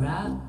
Ooh.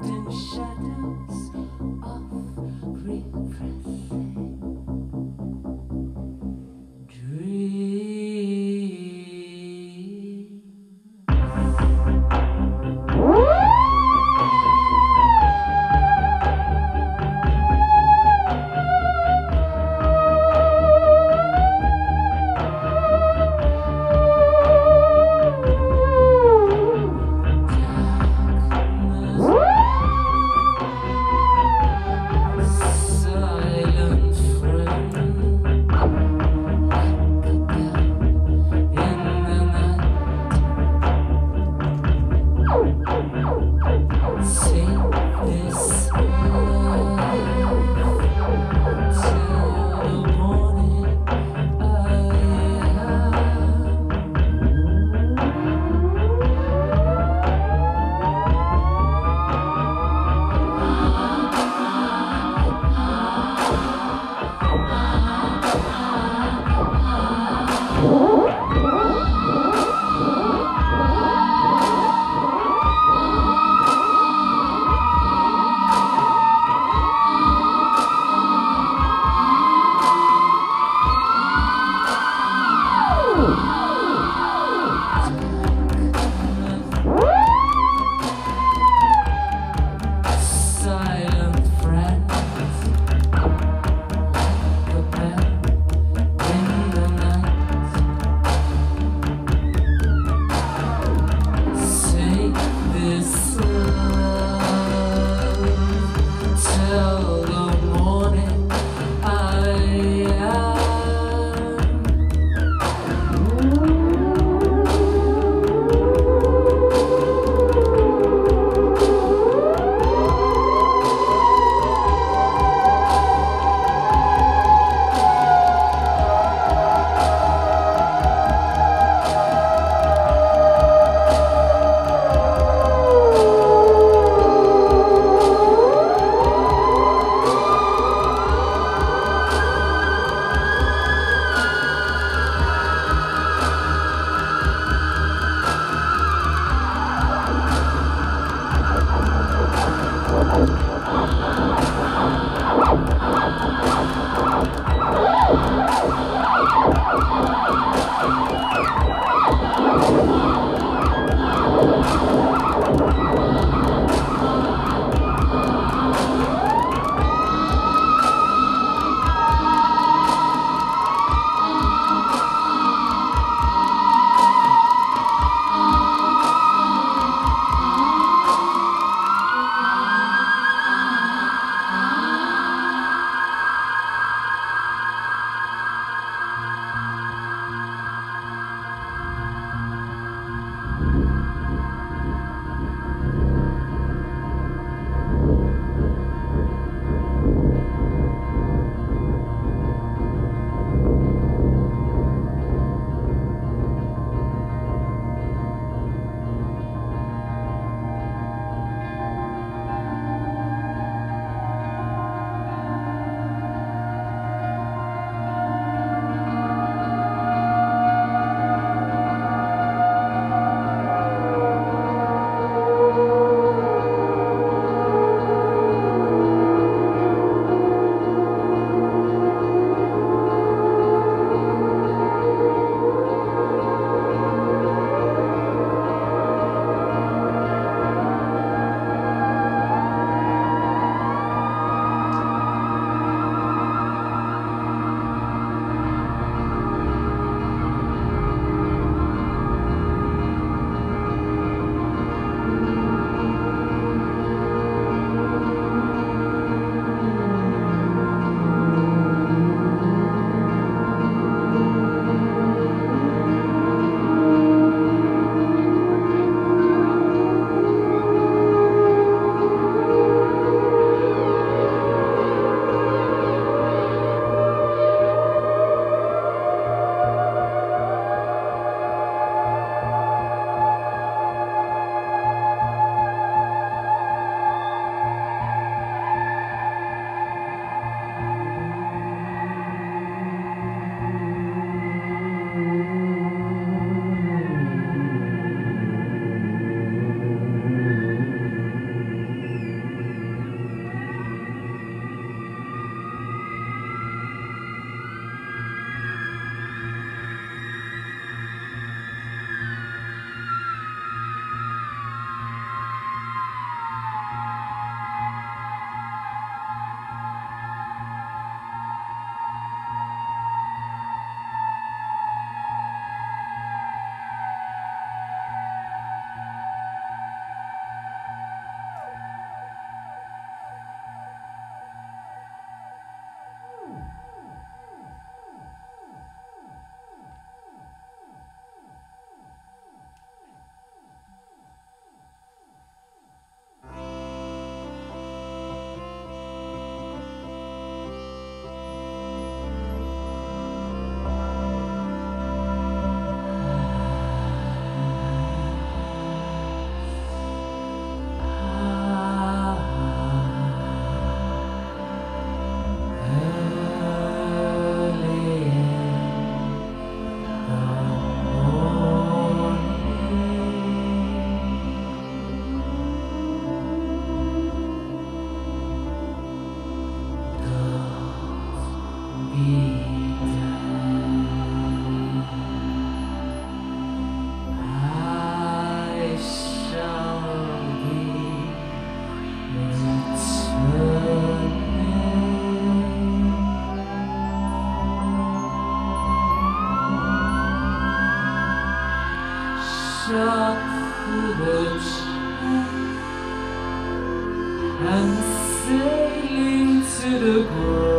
And sailing to the ground.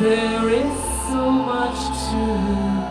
There is so much to